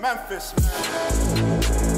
Memphis, man.